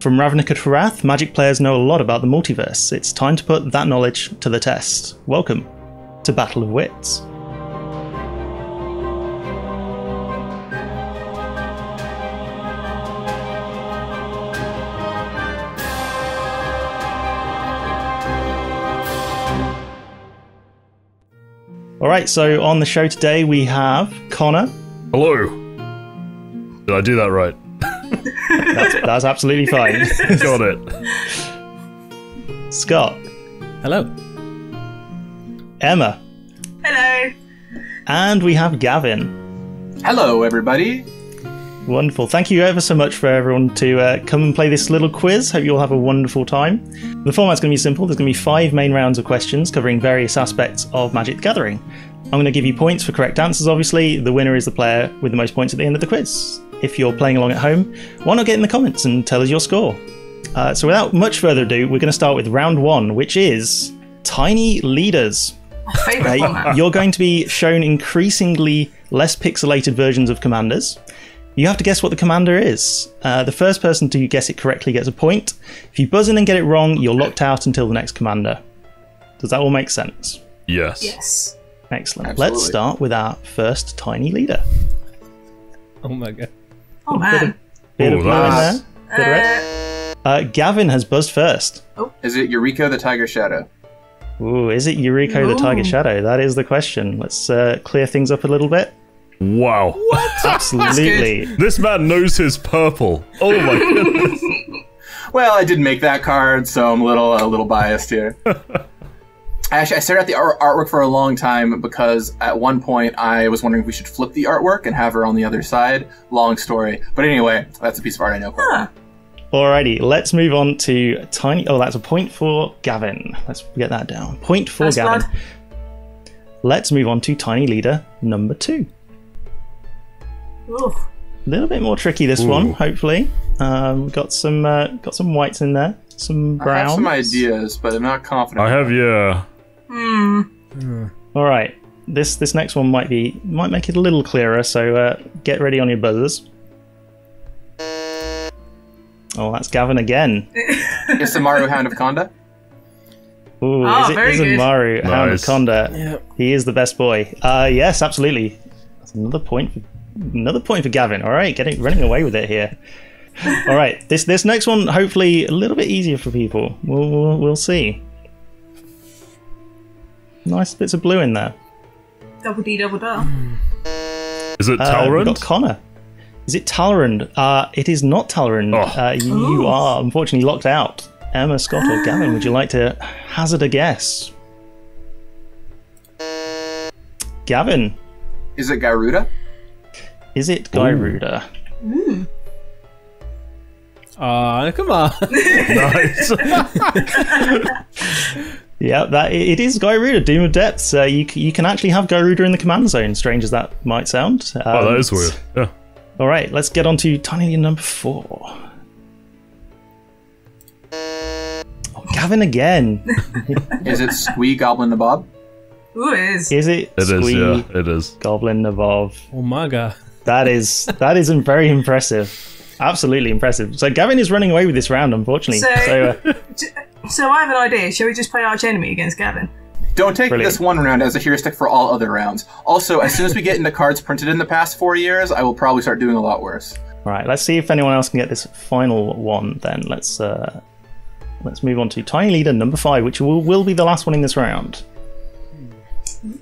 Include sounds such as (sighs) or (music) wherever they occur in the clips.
From Ravnica to Rath, Magic players know a lot about the multiverse. It's time to put that knowledge to the test. Welcome to Battle of Wits. All right, so on the show today we have Connor. Hello. Did I do that right? That's, that's absolutely fine. (laughs) Got it. Scott, Hello. Emma, Hello. and we have Gavin. Hello, everybody. Wonderful. Thank you ever so much for everyone to uh, come and play this little quiz. Hope you all have a wonderful time. The format's going to be simple. There's going to be five main rounds of questions covering various aspects of Magic the Gathering. I'm going to give you points for correct answers, obviously. The winner is the player with the most points at the end of the quiz. If you're playing along at home, why not get in the comments and tell us your score? Uh, so, without much further ado, we're going to start with round one, which is Tiny Leaders. Favourite Uh, you're going to be shown increasingly less pixelated versions of commanders. You have to guess what the commander is. Uh, the first person to guess it correctly gets a point. If you buzz in and get it wrong, you're locked out until the next commander. Does that all make sense? Yes. Yes. Excellent. Absolutely. Let's start with our first tiny leader. Oh my god. Oh man. Bit of blue in nice. there. Of red. Uh, Uh, Gavin has buzzed first. Oh. Is it Yuriko the Tiger Shadow? Ooh, is it Yuriko the Tiger Shadow? That is the question. Let's uh, clear things up a little bit. Wow. (laughs) Absolutely. This man knows his purple. Oh my (laughs) goodness. Well, I did make that card, so I'm a little a little biased here. (laughs) Actually, I stared at the art- artwork for a long time because at one point I was wondering if we should flip the artwork and have her on the other side. Long story, but anyway, that's a piece of art I know. quite huh. Alrighty, let's move on to tiny. Oh, that's a point for Gavin. Let's get that down. Point for First Gavin. blood. Let's move on to tiny leader number two. Ooh. A little bit more tricky this Ooh. one. Hopefully, um, got some uh, got some whites in there, some I have some ideas, but I'm not confident. I have yeah. Hmm. All right, this this next one might be might make it a little clearer. So uh, get ready on your buzzers. Oh, that's Gavin again. (laughs) It's the Maru Hound of Konda. Ooh, Ah, is it very is good. Maru Hound of Nice. Konda? Yeah. He is the best boy. Uh, yes, absolutely. That's another point. For, another point for Gavin. All right, getting running away with it here. (laughs) All right, this this next one hopefully a little bit easier for people. We'll we'll, we'll see. Nice bits of blue in there. Double D, double da. Is it Uh, we've got Connor. Is it Talrand? Uh, it is not Talrand. Oh. Uh, you, you are unfortunately locked out. Emma, Scott, or Gavin, would you like to hazard a guess? Gavin, Is it Garuda? is it Gyruda? Aw, come on. (laughs) nice. (laughs) (laughs) Yeah, that it is Gyruda, Doom of Depths. Uh, you you can actually have Gyruda in the command zone. Strange as that might sound. Um, oh, that is weird. Yeah. All right, let's get on to tiny number four. Oh, Gavin again. (laughs) Is it Squee Goblin Nabob? Ooh, it is. Is it? It is. Squee, Yeah. It is. Goblin Nabob. Oh my god. That is (laughs) that is very impressive. Absolutely impressive. So Gavin is running away with this round, unfortunately. So- So, uh, (laughs) So I have an idea. Shall we just play Arch Enemy against Gavin? Don't take Brilliant. this one round as a heuristic for all other rounds. Also, as soon as we get into cards printed in the past four years, I will probably start doing a lot worse. all right, let's see if anyone else can get this final one. Then let's uh, let's move on to tiny leader number five, which will, will be the last one in this round.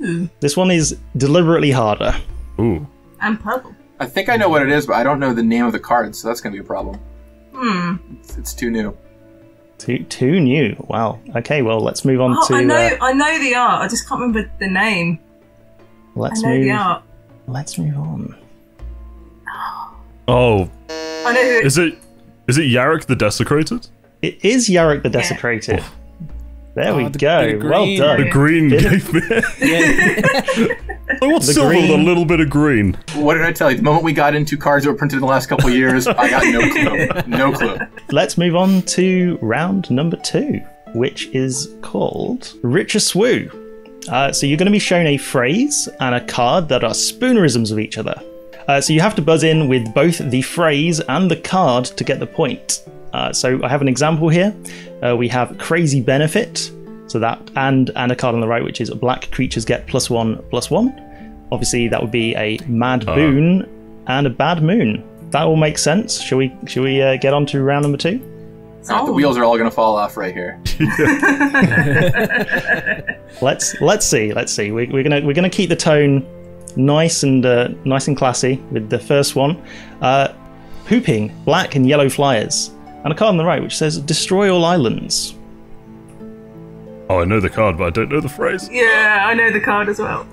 Ooh. This one is deliberately harder. Ooh. I'm purple. I think I know what it is, but I don't know the name of the card, so that's going to be a problem. Hmm. It's, it's too new. Too too new. Wow. Okay, well let's move on Oh, to I know. uh, I know the art. I just can't remember the name. Let's know move the art. let's move on. Oh, I know who. It, is it? Is it Yarok the Desecrated? It is Yarok the Desecrated. There Oh, we the go. of Well done. The green Bit gave me. (laughs) (laughs) Yeah. I want The silver with a little bit of green. What did I tell you? The moment we got into cards that were printed in the last couple of years, I got no clue. (laughs) No clue. Let's move on to round number two, which is called Richer Swoo. Uh, so you're going to be shown a phrase and a card that are spoonerisms of each other. Uh, so you have to buzz in with both the phrase and the card to get the point. Uh, so I have an example here. Uh, we have Crazy Benefit, so that and and a card on the right which is black creatures get plus one plus one. Obviously, that would be a Mad Boon and a Bad Moon. That all makes sense. Shall we? Shall we uh, get on to round number two? The wheels are all going to fall off right here. (laughs) (laughs) Let's let's see. Let's see. We, we're gonna we're gonna keep the tone nice and uh, nice and classy with the first one. Uh, hooping black and yellow flyers, and a card on the right which says destroy all islands. Oh, I know the card, but I don't know the phrase. Yeah, I know the card as well.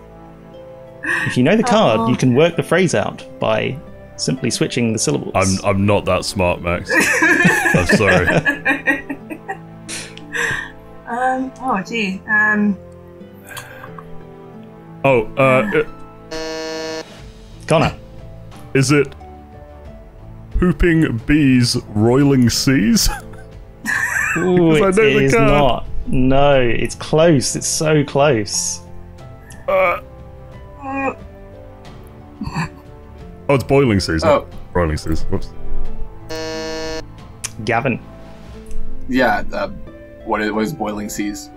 If you know the card, Oh. you can work the phrase out by simply switching the syllables. I'm I'm not that smart, Max. (laughs) I'm sorry. Um. Oh, gee. Um. Oh, uh, Connor. is it Hooping Bees Roiling Seas? (laughs) Ooh, I it know the is card. not. No, it's close. It's so close. Uh, oh, it's Boiling Seas. Oh. not Roiling Seas. Whoops. Gavin. Yeah. Uh, what is, what is boiling seas?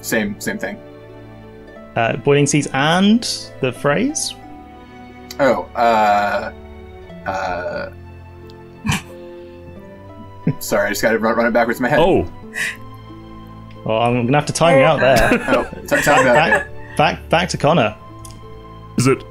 Same same thing. Uh, boiling seas and the phrase. Oh. Uh. Uh. (laughs) Sorry, I just got to run, run it backwards in my head. Oh, Well, I'm gonna have to time you out there. Oh, t- tell me back, back, back to Connor. Is it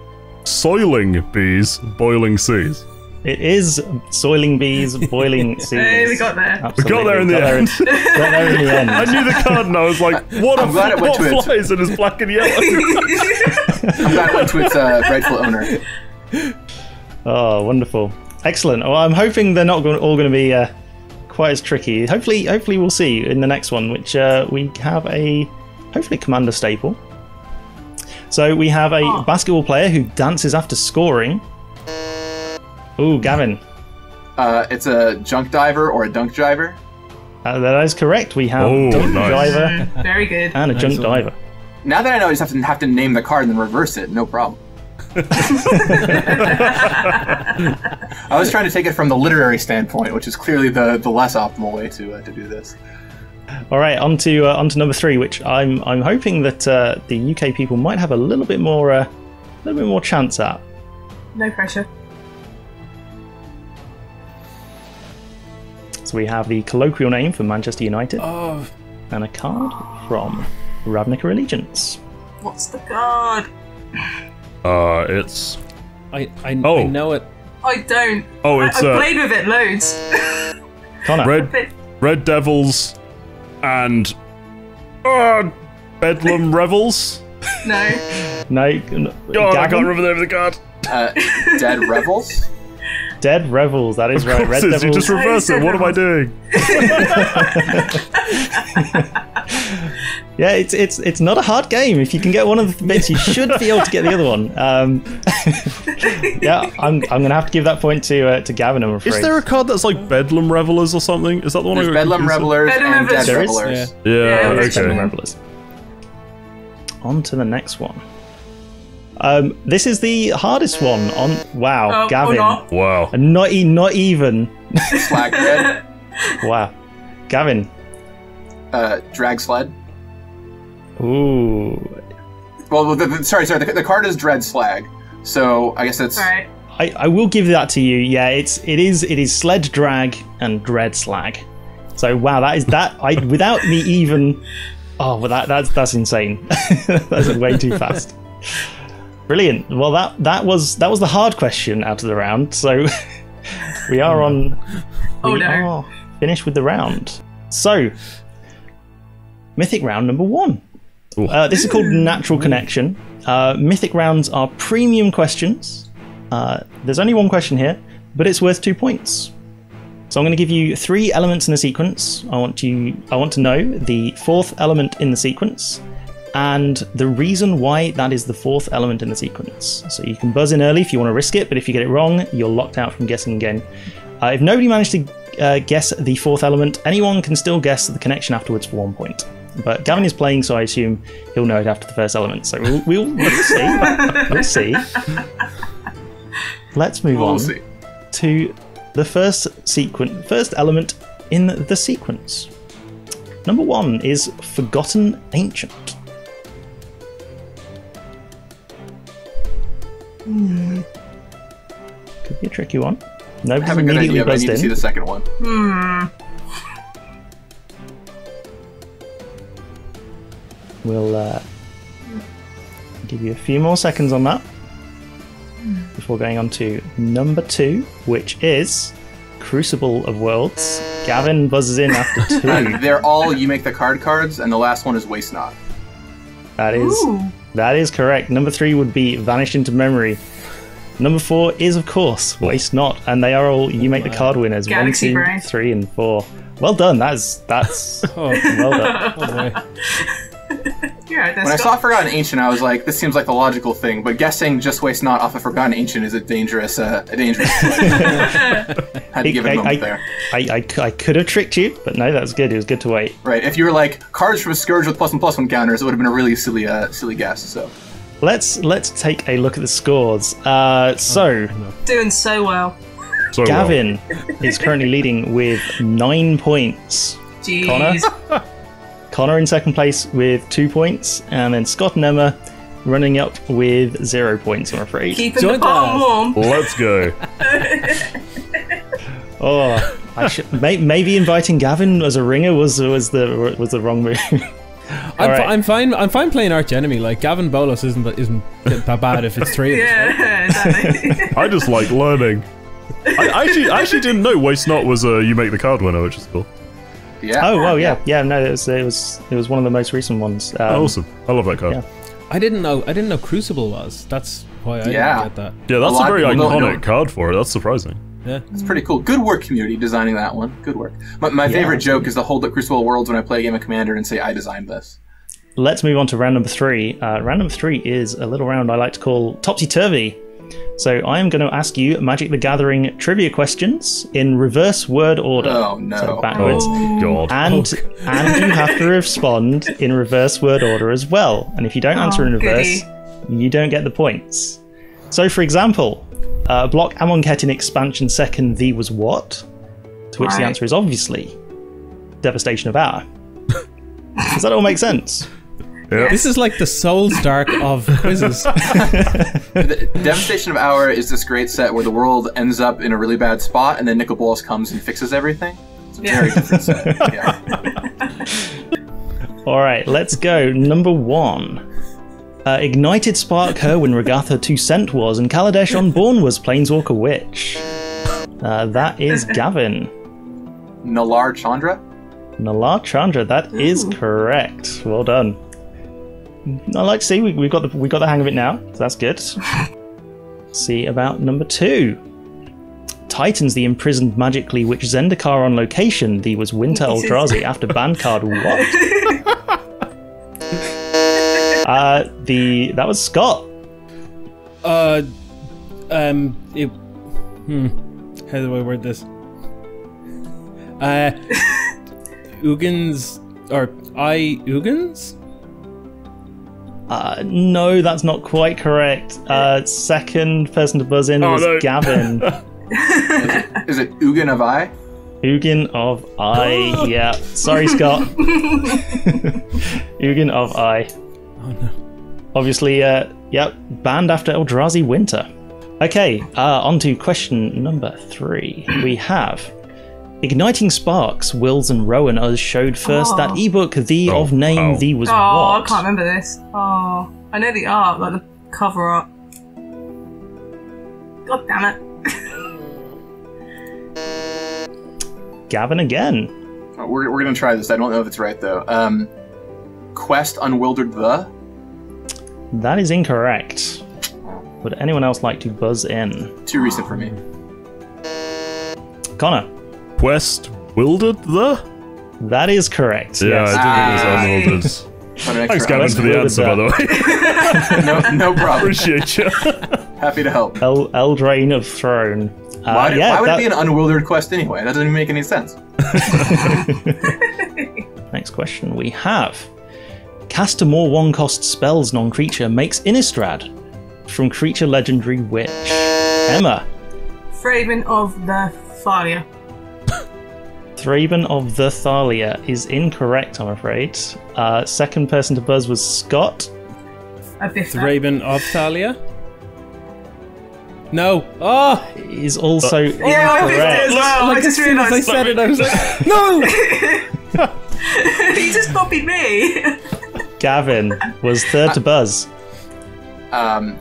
Soiling Bees Boiling Seas? It is soiling bees, boiling (laughs) seas. Hey, we got there. We got there in the Got end. (laughs) got there in the end. I knew the card and I was like, what, I'm a, glad it what to it. flies and is black and yellow? (laughs) I'm glad it went to its uh, rightful owner. Oh, wonderful, excellent. Well, I'm hoping they're not all going to be uh, quite as tricky. Hopefully, hopefully we'll see in the next one, which uh, we have a hopefully commander staple. So we have a Oh. basketball player who dances after scoring. Ooh, Gavin. Uh, it's a junk diver or a dunk driver. Uh, that is correct. We have Oh, dunk nice. diver (laughs) Very good. and a junk one. diver. Now that I know, I just have to have to name the card and then reverse it. No problem. (laughs) I was trying to take it from the literary standpoint, which is clearly the, the less optimal way to uh, to do this. All right, on to uh, on to number three, which I'm I'm hoping that uh, the UK people might have a little bit more uh, a little bit more chance at. No pressure. So we have the colloquial name for Manchester United Oh, and a card from Ravnica Allegiance. What's the card? uh, it's I, I, Oh. I know it. I don't. oh, it's I've uh, played with it loads. Connor, Red Red Devils and uh, Bedlam (laughs) Revels. no. no, n- God, I can't remember the name of the card. Uh, Dead Revels. (laughs) Dead Revels. That is Of right. course Red it is. You Devils. just reverse it. What am I doing? (laughs) Yeah, it's it's it's not a hard game. If you can get one of the bits, you should be able to get the other one. Um, (laughs) yeah, I'm I'm gonna have to give that point to uh, to Gavin. I'm afraid. Is there a card that's like Bedlam Revelers or something? Is that the one? I Bedlam? Revelers Bedlam and Dead Revelers. There is? Revelers. Yeah. Yeah, Yeah, okay. Bedlam Revelers. On to the next one. Um, this is the hardest one. On wow, Oh, Gavin. Wow. And not e- not even. Slag Dead. (laughs) Wow, Gavin. Uh, drag Sled. Ooh, Well, the, the, sorry, sorry. The, the card is Dread Slag. So I guess it's Alright. I, I will give that to you. Yeah, it's it is it is sled drag and dread slag. So wow, that is that I without me even. Oh, well that that's that's insane. (laughs) that's way too fast. Brilliant. Well, that that was that was the hard question out of the round. So (laughs) we are on. Oh, we no. are finished with the round. So mythic round number one. Uh, this is called Natural Connection. Uh, mythic rounds are premium questions. Uh, there's only one question here, but it's worth two points. So I'm going to give you three elements in the sequence. I want you. I want to know the fourth element in the sequence, and the reason why that is the fourth element in the sequence. So you can buzz in early if you want to risk it, but if you get it wrong, you're locked out from guessing again. Uh, if nobody managed to uh, guess the fourth element, anyone can still guess the connection afterwards for one point. But Gavin is playing, so I assume he'll know it after the first element. So we'll, we'll, we'll see. (laughs) We'll see. Let's move We'll on see. to the first sequence, first element in the sequence. Number one is Forgotten Ancient. Hmm. Could be a tricky one. I Nobody's have a good immediately idea, but I buzzed need to see the second one. Hmm. We'll uh, give you a few more seconds on that before going on to number two, which is Crucible of Worlds. Gavin buzzes in after (laughs) two. They're all you make the card cards, and the last one is Waste Not. That is Ooh. that is correct. Number three would be Vanish into Memory. Number four is of course Waste Not, and they are all you make the card winners. Galaxy One, two, Brain. three, and four. Well done. That's that's (laughs) Oh, well done. oh boy. Yeah, that's When I saw Forgotten Ancient, I was like, "This seems like the logical thing." But guessing just Waste Not off of Forgotten Ancient is a dangerous, uh, a dangerous. (laughs) Had to give it a I, moment I- there. I, I c- I could have tricked you, but no, that was good. It was good to wait. Right. If you were like cards from Scourge with plus one plus one counters, it would have been a really silly, uh, silly guess. So Let's let's take a look at the scores. Uh, so doing so well. So well. Gavin is currently leading with nine points. Jeez. Connor (laughs) in second place with two points, and then Scott and Emma running up with zero points. I'm afraid. Keeping Join the bottom warm. Let's go. (laughs) Oh, I should, may, maybe inviting Gavin as a ringer was was the was the wrong move. I'm, Alright. fi- I'm fine. I'm fine playing arch enemy. Like Gavin Bolas isn't isn't that bad if it's three. of us, right? Yeah, exactly. I just like learning. I I actually, I actually didn't know Waste Not was uh, you make the card winner, which is cool. Yeah. oh well, yeah, yeah. No, it was it was it was one of the most recent ones. Um, awesome. I love that card. yeah. Yeah, I didn't know. I didn't know Crucible was. That's why I Yeah. didn't get that. Yeah, that's A a, very of people don't iconic card for it. That's surprising. Yeah. It's pretty cool. Good work, community, designing that one. Good work. My, my favorite joke is to hold up Crucible Worlds when I play a game of Commander and say I designed this. Let's move on to round number three. Uh, round number three is a little round I like to call topsy turvy. So I am going to ask you Magic the Gathering trivia questions in reverse word order. Oh, no. So backwards. Oh God. And and (laughs) you have to respond in reverse word order as well. And if you don't answer in reverse, you don't get the points. So, for example, uh, block Amonkhet in expansion second thee was what? To which the answer is obviously Devastation of Hour. Does that all make sense? (laughs) Yeah. This is like the Souls Dark of quizzes. (laughs) The Devastation of Hour is this great set where the world ends up in a really bad spot and then Nicol Bolas comes and fixes everything. It's a very different set. (laughs) Yeah. (laughs) All right, let's go. Number one. Uh, ignited spark her when Regatha to Scent was, and Kaladesh Unborn was Planeswalker Which. Uh, that is Gavin. Nalaar Chandra? Nalaar Chandra, that is correct. Well done. I like to see we, we've got the we got the hang of it now, so that's good. (laughs) see about number two. Titans the imprisoned magically which Zendikar on location, the was Winter This Eldrazi after ban card (laughs) what? uh the that was Scott. uh, um, it. Hmm. How do I word this? Uh, (laughs) Ugins or I Ugins? Uh, no, that's not quite correct. Uh, second person to buzz in Oh, was no. Gavin. (laughs) Is it Ugin of Eye? Ugin of Eye. (gasps) yeah. Sorry, Scott. (laughs) Ugin of Eye. Oh no. Obviously, uh, yep, banned after Eldrazi Winter. Okay, uh, on to question number three. We have Igniting Sparks, Wills and Rowan us showed first Oh. that ebook, The Oh, of Name, oh. The was Oh, I can't remember this. Oh, I know the art, like the cover art. God damn it. (laughs) Gavin again. Oh, We're, we're going to try this. I don't know if it's right, though. Um, Quest Unwildered the? That is incorrect. Would anyone else like to buzz in? Too recent for me. Connor. Quest Wildered the? That is correct. Yeah, yes. I Ah. did it was unwildered. Put Thanks, extra Gavin, for the Wildered answer, by the way. (laughs) No, no problem. Appreciate you. Happy to help. El- Eldraine of Throne. Uh, Why, yeah, why would that- it be an unwildered quest anyway? That doesn't even make any sense. (laughs) (laughs) Next question we have. Cast a more one cost spells non creature makes Innistrad from creature legendary which. Emma. Fraven of the Fire. Thraben of the Thalia is incorrect, I'm afraid. Uh, second person to buzz was Scott. A. Thraben of Thalia? No. Oh! Is also Yeah, I biffed it as incorrect. well. I Like, as just soon as I said it, I was like, no! (laughs) you just copied me. (laughs) Gavin was third to buzz. Um,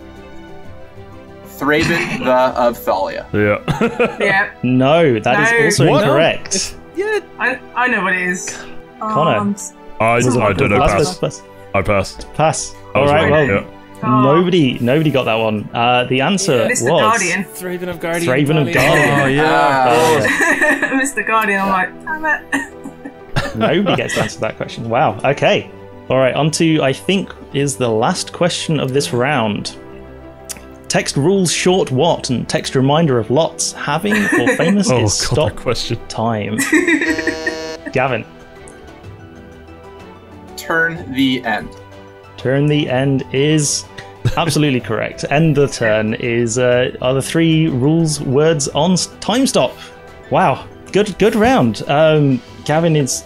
Thraben the of Thalia. Yeah. (laughs) yeah, No, that is No. also What? incorrect. Yeah. I, I know what it is. Connor. Um, I, I don't know. Last Pass. buzz, buzz. I passed. Pass. I All was right, wrong, well, yeah. oh, nobody, nobody got that one. Uh, the answer Mr. was Guardian. Thraben of Guardian. Thraben of Guardian. Oh, yeah. Ah. (laughs) Mr. Guardian. I'm like, damn it. (laughs) Nobody gets to answer that question. Wow. Okay. All right. On to I think is the last question of this round. Text rules short what and text reminder of lots. Having or (laughs) famous Oh is god, stop that question. time. (laughs) Gavin, Turn the end. turn the end is absolutely correct. End the turn is uh, are the three rules words on time stop. Wow. Good good round. Um, Gavin is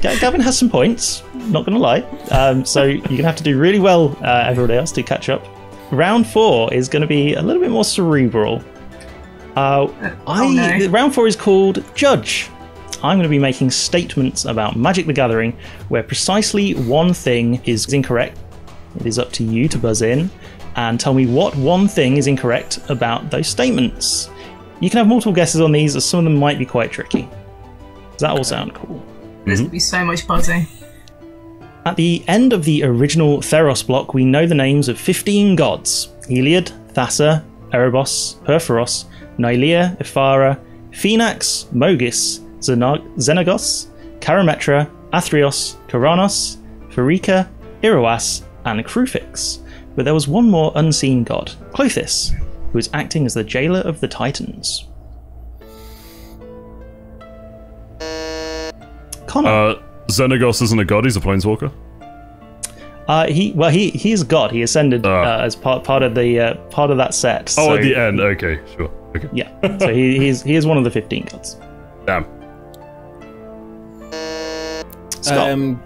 Gavin has some points, not going to lie. Um, so you're going to have to do really well, uh, everybody else, to catch up. Round four is going to be a little bit more cerebral. Uh, I, no. Round four is called Judge. I'm going to be making statements about Magic the Gathering where precisely one thing is incorrect. It is up to you to buzz in and tell me what one thing is incorrect about those statements. You can have multiple guesses on these, as some of them might be quite tricky. Does that all sound cool? There's gonna be so much buzzing. At the end of the original Theros block, we know the names of 15 gods Heliod, Thassa, Erebos, Purphoros, Nylea, Ephara, Phenax, Mogis, Xena- Xenagos, Karametra, Athreos, Keranos, Pharika, Iroas, and Kruphix. But there was one more unseen god, Klothys, who was acting as the jailer of the Titans. Connor. Uh, Xenagos isn't a god; he's a planeswalker. Uh, he well he he is God. He ascended Ah. uh, as part part of the uh, part of that set. Oh, so, at the end. Okay, sure. Okay. Yeah. (laughs) So he he's he is one of the fifteen gods. Damn. Scott. Um,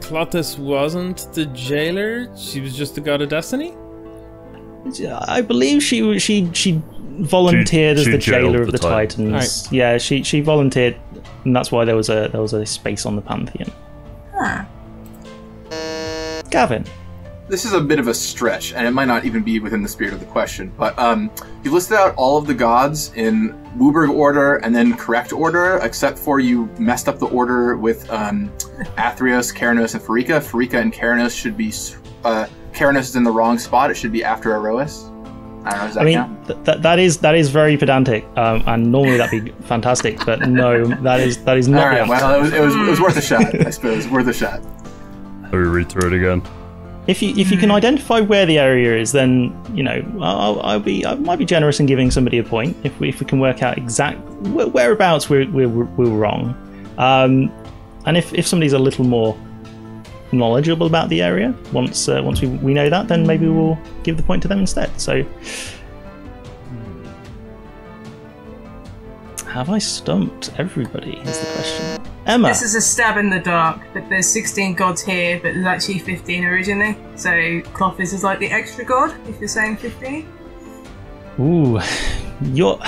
Klothys wasn't the jailer. She was just the god of destiny. I believe she she she volunteered She- as she the jailer of the the Titan. Titans. Yeah, she she volunteered, and that's why there was a there was a space on the pantheon. Huh. Gavin. This is a bit of a stretch, and it might not even be within the spirit of the question. But um, you listed out all of the gods in WUBRG order and then correct order, except for you messed up the order with um, Athreos, Keranos, and Pharika. Pharika and Keranos should be. Uh, Keranos is in the wrong spot. It should be after Iroas. I don't know. Does that I mean, th- th- that is that is very pedantic, um, and normally that'd be fantastic, but (laughs) no, that is that is not. All the right. answer. Well, it was, it was it was worth a (laughs) shot. I suppose worth a shot. Let me read through it again. If you if you can identify where the area is, then you know I'll, I'll be I might be generous in giving somebody a point if we, if we can work out exact whereabouts we're we're, we're wrong, um, and if, if somebody's a little more knowledgeable about the area once uh, once we, we know that, then maybe we'll give the point to them instead. So. Have I stumped everybody? Is the question. Emma. This is a stab in the dark, but there's 16 gods here, but there's actually 15 originally. So Klothys is like the extra god, if you're saying 15. Ooh, (sighs) you're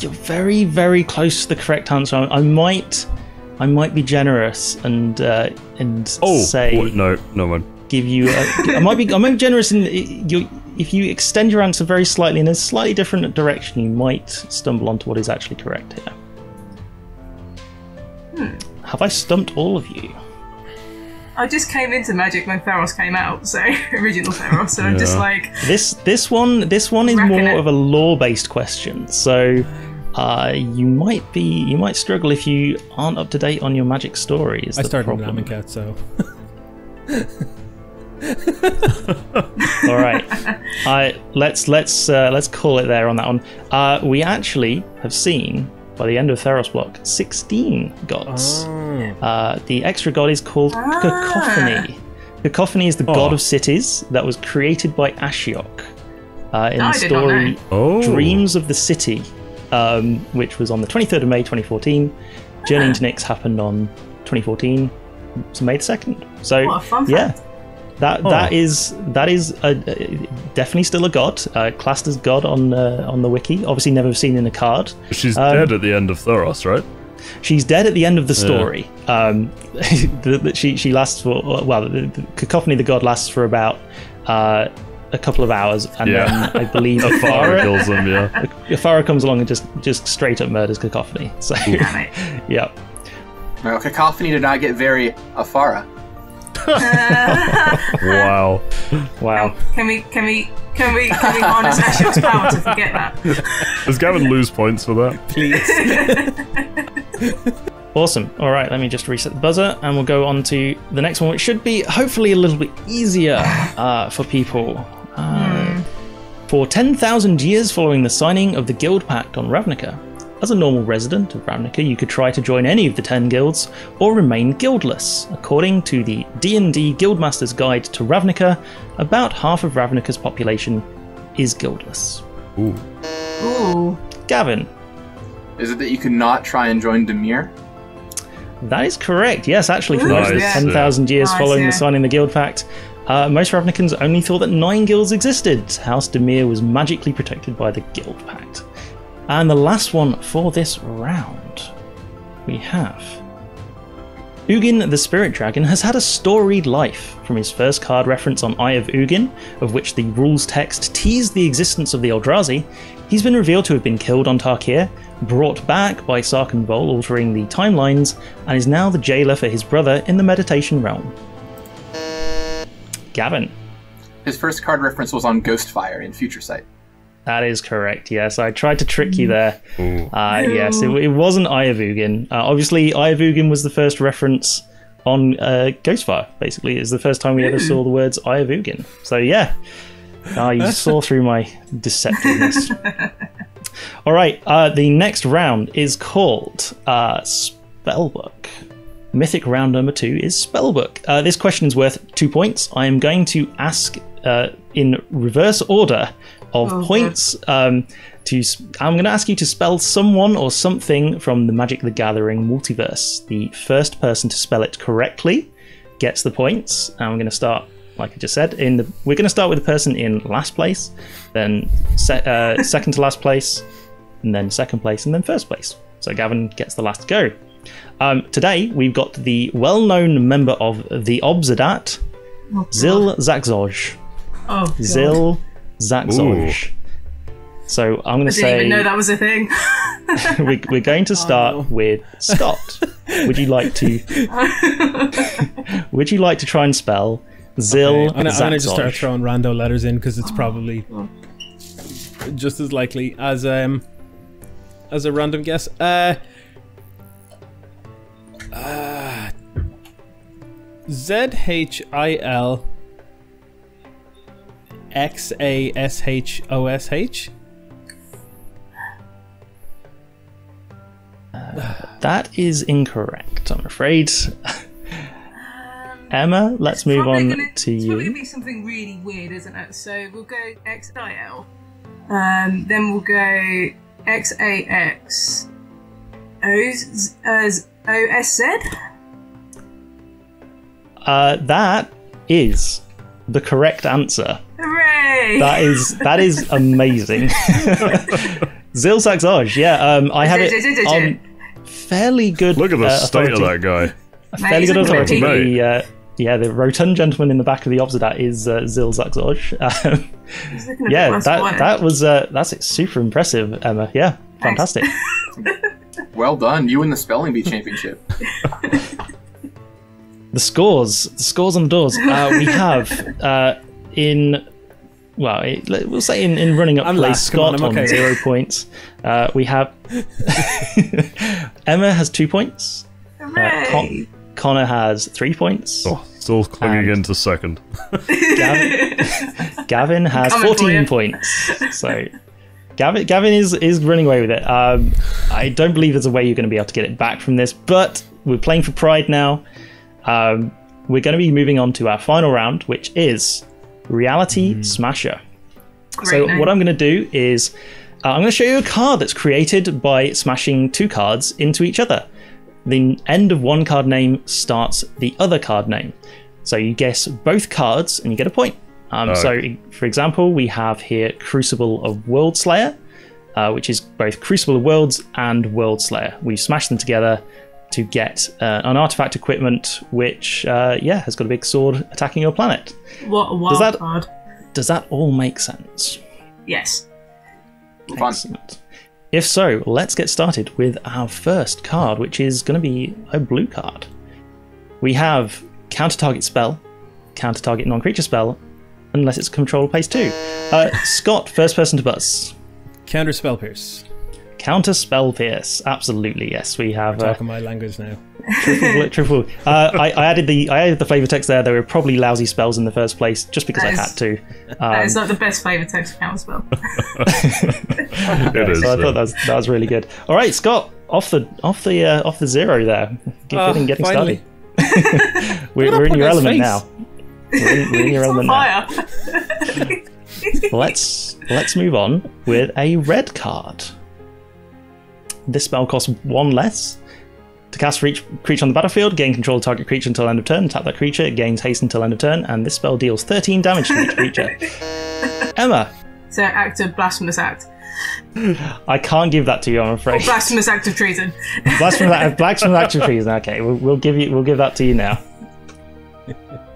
you're very very close to the correct answer. I, I might I might be generous and uh, and Oh, say wait, no, no one. give you. A, I might be I might be generous in you. If you extend your answer very slightly in a slightly different direction, you might stumble onto what is actually correct here. Have I stumped all of you? I just came into Magic when Theros came out, so (laughs) original Theros, so I'm just like, This this one this one is more it. of a law based question, so uh, you might be you might struggle if you aren't up to date on your magic stories. I the started in problem? Amonkhet, so (laughs) All right, I let's let's uh, let's call it there on that one. Uh, we actually have seen by the end of Theros block sixteen gods. Uh, the extra god is called Ah. Cacophony. Cacophony is the god Oh. of cities that was created by Ashiok uh, in I the story. Oh, Dreams of the City, um, which was on the 23rd of May 2014. Journey into Nyx happened on 2014, so May the second. So What a fun yeah, fact. that Oh. that is that is a, a- definitely still a god, uh, classed as god on uh, on the wiki. Obviously, never seen in a card. She's Um, dead at the end of Theros, right? She's dead at the end of the story. Um, (laughs) the, the, she she lasts for well, the, the cacophony the god lasts for about uh, a couple of hours, and Yeah. then I believe (laughs) Ephara, kills them, yeah. Ephara comes along and just just straight up murders cacophony. So Damn it. (laughs) yeah, No, Cacophony did not get very Afara. (laughs) Wow. wow. Can we can we can we can we harness Ashiok's power to forget that? Does Gavin lose points for that? Please. Awesome. All right, let me just reset the buzzer and we'll go on to the next one, which should be hopefully a little bit easier uh, for people. Uh, For 10,000 years following the signing of the Guild Pact on Ravnica, as a normal resident of Ravnica, you could try to join any of the 10 guilds or remain guildless. According to the D&D Guildmaster's Guide to Ravnica, about half of Ravnica's population is guildless. Ooh. Ooh. Gavin, Is it that you cannot try and join Dimir? That is correct. Yes, actually, for Ooh, most of the Nice. 10,000 years Nice, following yeah. the signing of the Guild Pact, uh, most Ravnikans only thought that nine guilds existed. House Dimir was magically protected by the Guild Pact. And the last one for this round, we have. Ugin the Spirit Dragon has had a storied life, from his first card reference on Eye of Ugin, of which the rules text teased the existence of the Eldrazi. He's been revealed to have been killed on Tarkir, brought back by Sarkhan Vol, altering the timelines, and is now the jailer for his brother in the Meditation Realm. Gavin. His first card reference was on Ghostfire in Future Sight. That is correct. Yes, I tried to trick you there. Ooh. Uh, yes, it, it wasn't Eye of Ugin. Uh, obviously, Eye of Ugin was the first reference on uh, Ghostfire. Basically, it's the first time we ever saw the words Eye of Ugin. So yeah, uh, you saw through my deceptiveness. All right, uh, the next round is called uh, Spellbook. Mythic round number two is Spellbook. Uh, this question is worth two points. I am going to ask uh, in reverse order of Oh, points. Um, to I'm going to ask you to spell someone or something from the Magic the Gathering multiverse. The first person to spell it correctly gets the points. And I'm going to start, like I just said, in the. We're going to start with the person in last place, then se- uh, (laughs) second to last place, and then second place, and then first place. So Gavin gets the last go. Um, today we've got the well-known member of the Obzedat, Zil Zakzoj. Oh, God. Zil Zakzoj. So I'm going I to didn't even know that was a thing. (laughs) we, we're going to start no. with Scott. would you like to? (laughs) would you like to try and spell Zil I'm gonna, I'm gonna just start throwing random letters in because it's probably just as likely as um as a random guess. Uh, uh Z H I L X A S H O S H. (sighs) That is incorrect, I'm afraid. Emma, let's move on gonna- to It's probably you. gonna be something really weird, isn't it? So we'll go XIL. Um, then we'll go XAX. O's, as OSZ? Uh, that is the correct answer. Hooray! That is that is (laughs) amazing. (laughs) Zil Zakzoj, yeah. Um, I have it (laughs) on fairly good. Look at the uh, state of that guy. fairly good authority. The, uh, yeah, the rotund gentleman in the back of the Obzedat is uh, Zil Zakzoj. Um, He's looking a yeah, that that was uh, that's super impressive, Emma. Yeah, Thanks. fantastic. Well done. You win the Spelling Bee Championship. (laughs) the scores, the scores on the doors. Uh, we (laughs) have uh, in well, it, we'll say in, in running up I'm place, last, come on, Scott I'm on zero points. Uh, we have (laughs) Emma has two points. Uh, Con- Connor has three points. Oh, still clinging And- into second. Gav- Gavin has Coming 14 points. So Gavin, Gavin is, is running away with it. Um, I don't believe there's a way you're going to be able to get it back from this, but we're playing for pride now. Um, we're going to be moving on to our final round, which is Reality Smasher. so Great name. what I'm going to do is uh, I'm going to show you a card that's created by smashing two cards into each other. the end of one card name starts the other card name. So you guess both cards and you get a point. Um, So, for example, we have here Crucible of World Slayer, uh, which is both Crucible of Worlds and World Slayer. We've smashed them together to get uh, an artifact equipment, which, uh, yeah, has got a big sword attacking your planet. What a wild that- card. Does that all make sense? Yes. Fun. Excellent. If so, let's get started with our first card, which is going to be a blue card. We have counter target spell, counter target non creature spell, unless it's control place two. Uh, Scott, first person to buzz. Counter spell pierce. Counter spell pierce. Absolutely, yes. We have uh, Talking my language now. triple. triple. Uh, I, I added the I added the flavor text there. They were probably lousy spells in the first place, just because I That had to. (laughs) that Um, is like the best flavor text counter spell. (laughs) It is. so I uh, thought that was, that was really good. All right, Scott, off the off the uh, off the zero there. Get, Oh, getting getting started. (laughs) We're, we're in your element guy's now. We're in, (laughs) your It's element now. fire. Let's let's move on with a red card. This spell costs one less. To cast for each creature on the battlefield, gain control of target creature until end of turn. Tap that creature, it gains haste until end of turn, and this spell deals 13 damage to each creature. (laughs) Emma, so act of blasphemous act. I can't give that to you, I'm afraid. Blasphemous act of treason. Blasphemous, act- blasphemous action treason. Okay, we'll, we'll give you we'll give that to you now. (laughs)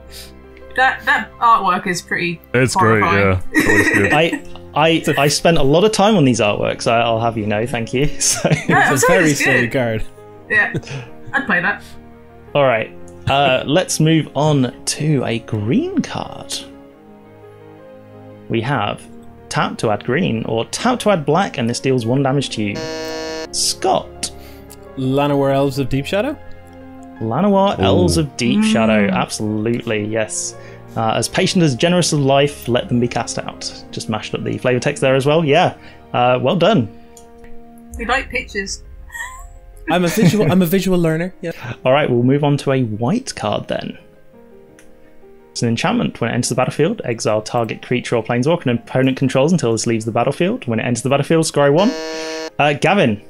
That that artwork is pretty. It's great, yeah. (laughs) I I I spent a lot of time on these artworks. I, I'll have you know. Thank you. (laughs) So, Yeah, It's a very it's silly good. card. Yeah, I'd play that. all right. Uh, (laughs) let's move on to a green card. We have tap to add green or tap to add black, and this deals one damage to you. Scott, Llanowar Elves of Deep Shadow. Llanowar, Elves of Deep Shadow. Mm. Absolutely, yes. Uh, as patient as generous of life, let them be cast out. Just mashed up the flavor text there as well. Yeah, uh, well done. We like pictures. (laughs) I'm a visual. I'm a visual learner. Yeah. All right, we'll move on to a white card then. It's an enchantment. When it enters the battlefield, exile target creature or planeswalker an opponent controls until this leaves the battlefield. When it enters the battlefield, scry one. Uh, Gavin,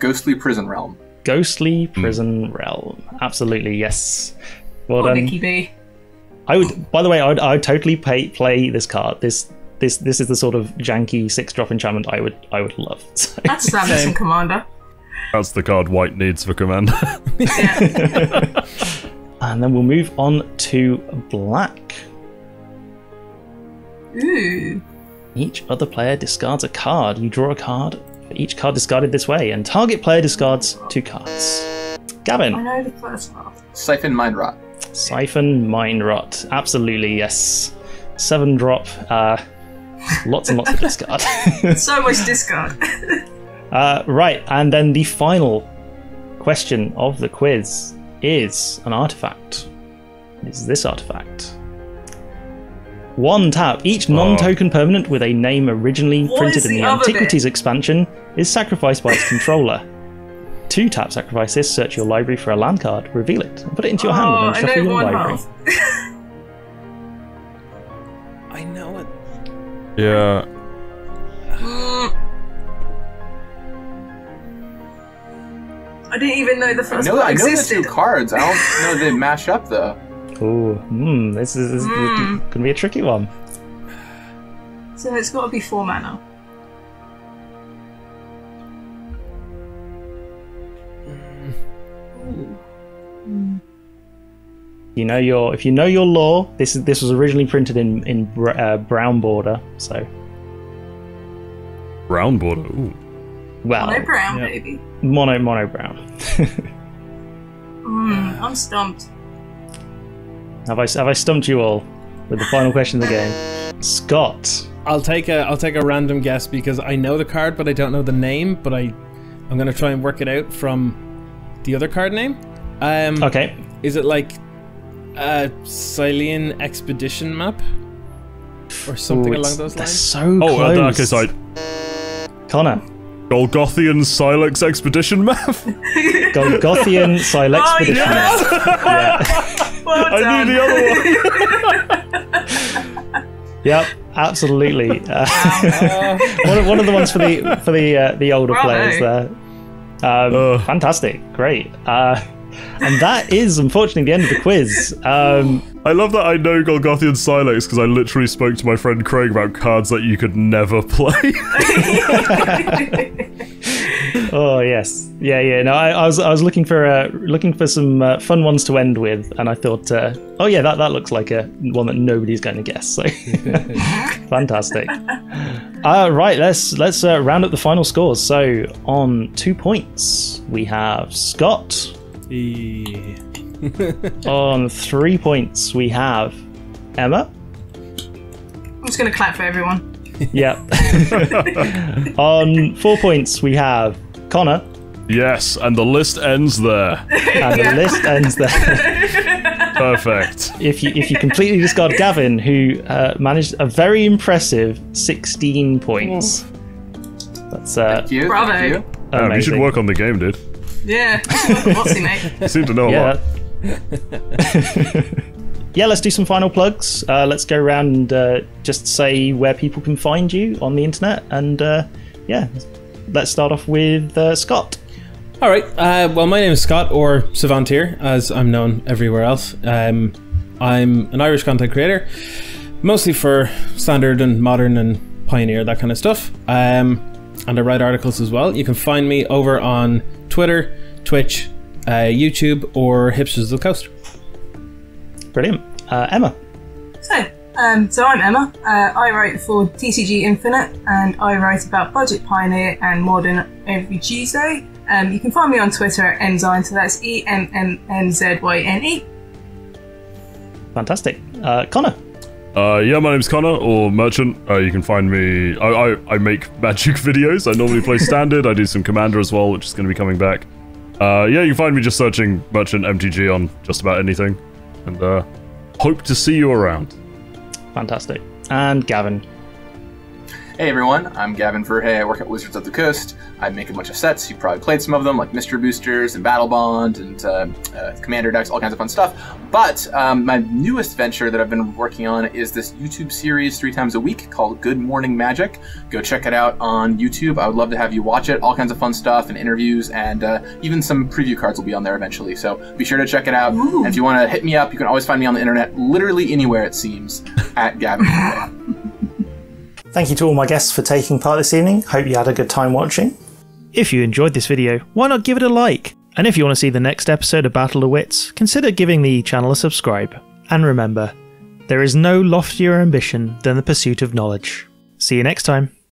Ghostly Prison Realm. Ghostly hmm. Prison Realm. Absolutely, yes. Well Or done. Nikki B. I would. By the way, I would, I would totally pay, play this card. This this this is the sort of janky six drop enchantment I would I would love. (laughs) So- That's Sanderson Commander. That's the card White needs for commander. Yeah. (laughs) and then we'll move on to black. Ooh. Each other player discards a card. You draw a card for each card discarded this way, and target player discards two cards. Gavin. I Gavin, know the first half. Siphon Mind Rot. Siphon Mind Rot. Absolutely, yes. Seven drop. Uh, lots and lots of discard. (laughs) So much discard. (laughs) uh, right, and then the final question of the quiz is an artifact. Is this artifact. One tap. Each oh. non-token permanent with a name originally What printed in the the other bit? Antiquities expansion is sacrificed by its controller. Two tap sacrifice this, search your library for a land card, reveal it, and put it into your hand oh, and then oh, shuffle your one library. (laughs) I know it. yeah. I didn't even know the I first know, one I know the two cards. I don't know they (laughs) mash up though. Oh, hmm, this is, this is Hmm. going to be a tricky one. So it's got to be four mana. Ooh. You know your if you know your law. This is this was originally printed in in br- uh, brown border, so Brown border. Ooh. well Mono brown, yeah. baby. mono mono brown. (laughs) Mm, I'm stumped. Have I have I stumped you all with the final question of the game? Scott, I'll take a. I'll take a random guess because I know the card, but I don't know the name. But I, I'm gonna try and work it out from the other card name. Um, okay, Is it like a Silean expedition map or something Ooh, along those they're lines? so Oh, close. uh, okay, side. Connor, Golgothian Silex expedition map. (laughs) Golgothian Silex Oh, Expedition. yes! (laughs) Well I knew the other one. (laughs) Yep, absolutely. Uh, Uh, one, of, one of the ones for the for the uh, the older Bravo. players there. Um, fantastic, great. And that is unfortunately the end of the quiz. Um, I love that I know Golgothian Sylex because I literally spoke to my friend Craig about cards that you could never (laughs) play. (laughs) oh yes, yeah, yeah. No, I, I was I was looking for uh, looking for some uh, fun ones to end with, and I thought, uh, oh yeah, that that looks like a one that nobody's going to guess. So (laughs) fantastic. Uh, right, let's let's uh, round up the final scores. So on two points we have Scott. (laughs) On three points we have Emma. I'm just going to clap for everyone. Yep. (laughs) on four points we have Connagh. yes, and the list ends there. And the (laughs) list ends there. Perfect. if you if you completely discard Gavin, who uh, managed a very impressive 16 points. That's uh, Thank you. Bravo. Thank you. Damn, you should work on the game, dude. Yeah. (laughs) What's he, mate? You seem to know a Yeah. lot. (laughs) yeah, let's do some final plugs. Uh, let's go around and uh, just say where people can find you on the internet. And uh, yeah, let's start off with uh, Scott. All right. Uh, well, my name is Scott, or Syvantir, as I'm known everywhere else. Um, I'm an Irish content creator, mostly for standard and modern and pioneer, that kind of stuff. Um, and I write articles as well. You can find me over on Twitter, Twitch, uh, YouTube, or Hipsters of the Coast. Brilliant. Uh, Emma. So, um, so I'm Emma. Uh, I write for TCG Infinite, and I write about Budget Pioneer and Modern every Tuesday. Um, you can find me on Twitter at Emmmzyne, so that's E M M M Z Y N E. Fantastic. Uh, Connagh. Uh, yeah, my name's Connagh, or Merchant. Uh, you can find me. I, I, I make (laughs) magic videos. I normally play standard. I do some Commander as well, which is going to be coming back. Uh, yeah, you can find me just searching Merchant MTG on just about anything. And uh, hope to see you around. Fantastic. And Gavin. Hey everyone, I'm Gavin Verhey. I work at Wizards of the Coast. I make a bunch of sets. You probably played some of them, like Mystery Boosters and Battlebond and uh, uh, Commander decks, all kinds of fun stuff. But um, my newest venture that I've been working on is this YouTube series three times a week called Good Morning Magic. Go check it out on YouTube. I would love to have you watch it. All kinds of fun stuff and interviews, and uh, even some preview cards will be on there eventually. So be sure to check it out. And if you want to hit me up, you can always find me on the internet, literally anywhere it seems, at Gavin Verhey. (laughs) Thank you to all my guests for taking part this evening. Hope you had a good time watching. If you enjoyed this video, why not give it a like? And if you want to see the next episode of Battle of Wits, consider giving the channel a subscribe. And remember, there is no loftier ambition than the pursuit of knowledge. See you next time.